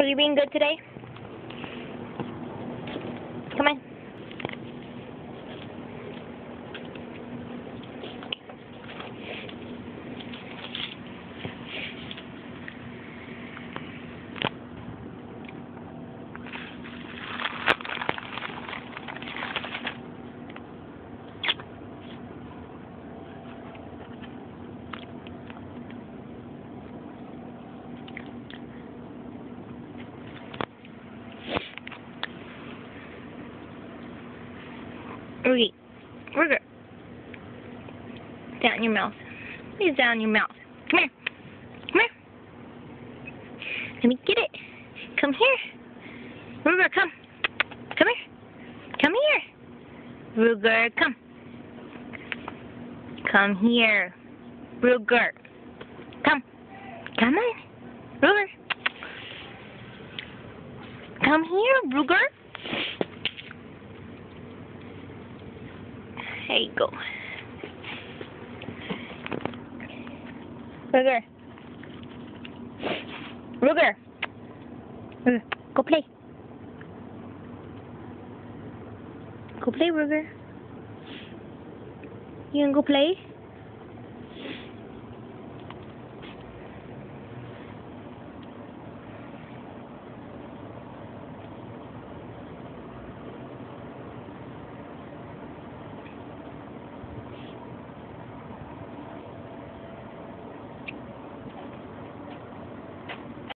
Are you being good today? Come on. Rudy, Ruger. Down your mouth. Please down your mouth. Come here. Come here. Let me get it. Come here. Ruger, come. Come here. Come here. Ruger, come. Come here. Ruger. Come. Come on. Ruger. Come here, Ruger. There you go. Ruger. Ruger. Ruger. Go play. Go play, Ruger. You gonna go play?